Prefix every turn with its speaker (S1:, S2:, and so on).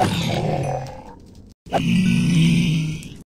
S1: you